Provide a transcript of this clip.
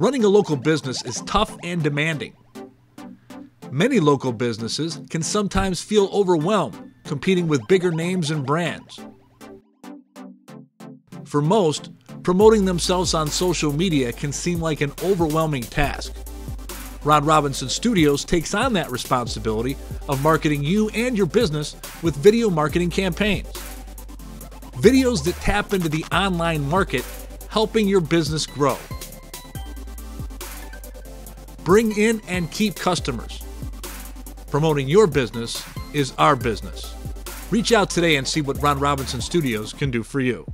Running a local business is tough and demanding. Many local businesses can sometimes feel overwhelmed competing with bigger names and brands. For most, promoting themselves on social media can seem like an overwhelming task. Ron Robinson Studios takes on that responsibility of marketing you and your business with video marketing campaigns. Videos that tap into the online market, helping your business grow. Bring in and keep customers. Promoting your business is our business. Reach out today and see what Ron Robinson Studios can do for you.